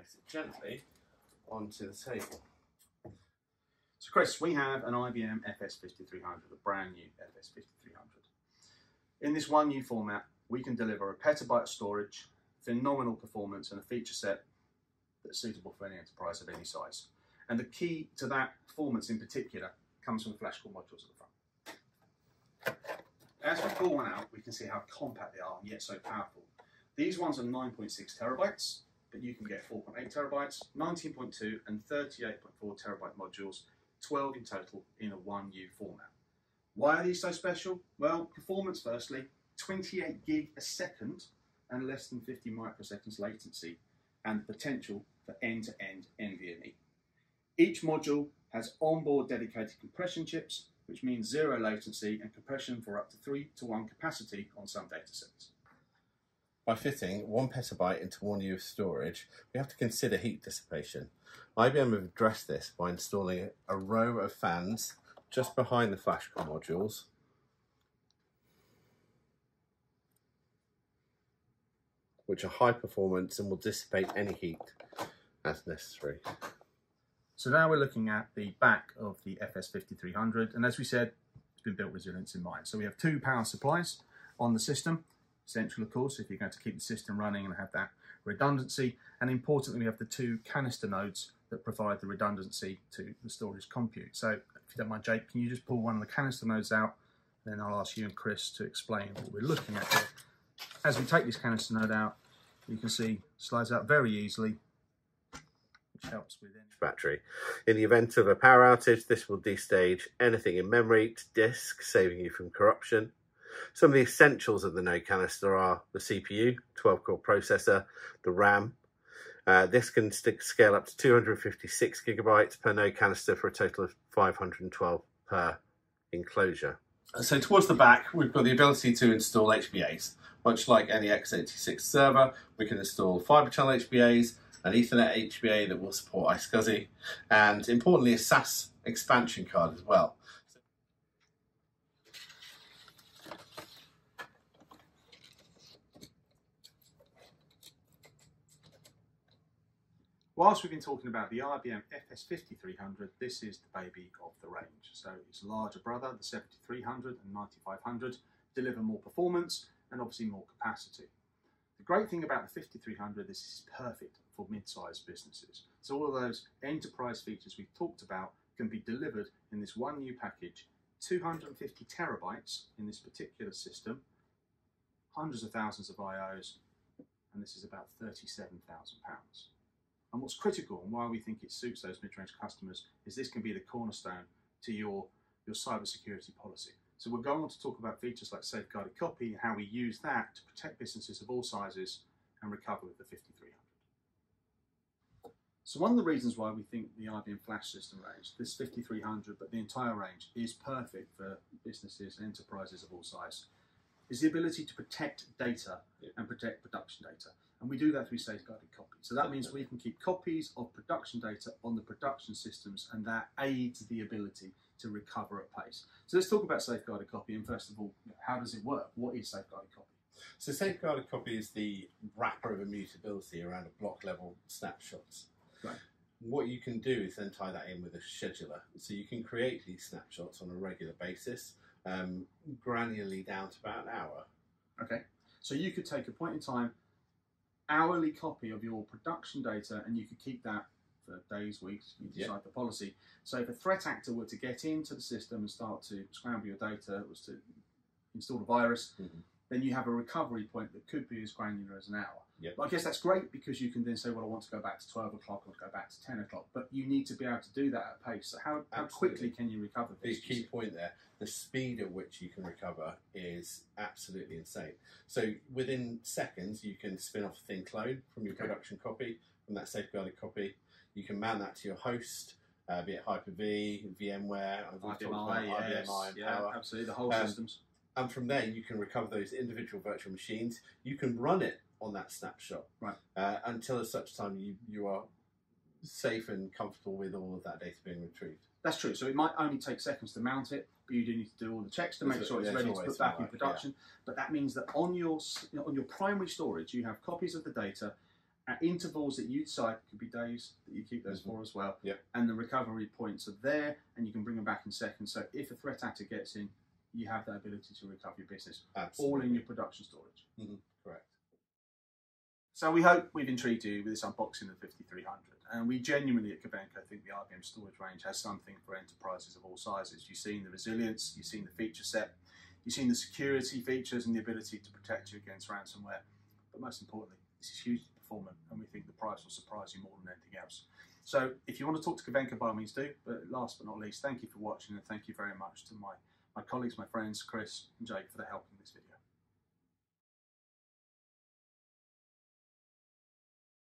place it gently onto the table. So Chris, we have an IBM FS5300, a brand new FS5300. In this one U format, we can deliver a petabyte of storage, phenomenal performance and a feature set that's suitable for any enterprise of any size. And the key to that performance in particular comes from the FlashCore modules at the front. As we pull one out, we can see how compact they are and yet so powerful. These ones are 9.6 terabytes, but you can get 4.8 terabytes, 19.2 and 38.4 terabyte modules, 12 in total in a 1U format. Why are these so special? Well, performance firstly, 28 gig a second and less than 50 microseconds latency, and the potential for end-to-end NVMe. Each module has onboard dedicated compression chips, which means zero latency and compression for up to 3 to 1 capacity on some datasets. By fitting one petabyte into one U of storage, we have to consider heat dissipation. IBM have addressed this by installing a row of fans just behind the flash modules which are high performance and will dissipate any heat as necessary. So now we're looking at the back of the FS5300 and as we said it's been built resilience in mind. So we have two power supplies on the system, central of course if you're going to keep the system running and have that redundancy and importantly we have the two canister nodes that provide the redundancy to the storage compute. So if you don't mind Jake, can you just pull one of the canister nodes out then I'll ask you and Chris to explain what we're looking at here. As we take this canister node out, you can see slides out very easily, which helps with any battery. In the event of a power outage, this will destage anything in memory to disk, saving you from corruption. Some of the essentials of the node canister are the CPU, 12 core processor, the RAM. Uh, this can scale up to 256 gigabytes per node canister for a total of 512 per enclosure. So towards the back, we've got the ability to install HBAs. Much like any x86 server, we can install Fibre Channel HBAs, an Ethernet HBA that will support iSCSI, and importantly, a SAS expansion card as well. Whilst we've been talking about the IBM FS5300, this is the baby of the range. So its larger brother, the 7300 and 9500, deliver more performance and obviously more capacity. The great thing about the 5300, this is perfect for mid-sized businesses. So all of those enterprise features we've talked about can be delivered in this one U package, 250 terabytes in this particular system, hundreds of thousands of IOs, and this is about 37,000 pounds. And what's critical and why we think it suits those mid-range customers is this can be the cornerstone to your, your cybersecurity policy. So we're going on to talk about features like safeguarded copy and how we use that to protect businesses of all sizes and recover with the 5300. So one of the reasons why we think the IBM FlashSystem range, this 5300, but the entire range, is perfect for businesses and enterprises of all sizes, is the ability to protect data and protect production data. And we do that through safeguarded copy. So that means we can keep copies of production data on the production systems and that aids the ability to recover at pace. So let's talk about safeguarded copy and first of all, how does it work? What is safeguarded copy? So safeguarded copy is the wrapper of immutability around a block level snapshots. Right. What you can do is then tie that in with a scheduler. So you can create these snapshots on a regular basis, um, granularly down to about an hour. Okay. So you could take a point in time hourly copy of your production data and you could keep that for days, weeks, you decide yep. the policy. So if a threat actor were to get into the system and start to scramble your data, was to install a virus, mm-hmm. then you have a recovery point that could be as granular as an hour. Yep. But I guess that's great because you can then say, well, I want to go back to 12 o'clock or go back to 10 o'clock. But you need to be able to do that at pace. So how, how quickly can you recover this? The key point there, the speed at which you can recover is absolutely insane. So within seconds, you can spin off a thin clone from your okay. production copy, from that safeguarded copy. You can mount that to your host, uh, be it Hyper-V, VMware, IBM yes, IBM yeah, Power. absolutely, the whole um, systems. And from there, you can recover those individual virtual machines. You can run it on that snapshot right. uh, until such time you, you are safe and comfortable with all of that data being retrieved. That's true. So it might only take seconds to mount it, but you do need to do all the checks to make sure it's ready to put back in production. Yeah. But that means that on your on your primary storage, you have copies of the data at intervals that you decide could be days that you keep those Mhm. for as well. Yep. And the recovery points are there, and you can bring them back in seconds. So if a threat actor gets in, you have that ability to recover your business, Absolutely. all in your production storage. Correct. So we hope we've intrigued you with this unboxing of the 5300. And we genuinely at Covenco think the IBM storage range has something for enterprises of all sizes. You've seen the resilience, you've seen the feature set, you've seen the security features and the ability to protect you against ransomware. But most importantly, this is hugely performant and we think the price will surprise you more than anything else. So if you want to talk to Covenco, by all means do. But last but not least, thank you for watching and thank you very much to my, my colleagues, my friends, Chris and Jake for the help in this video.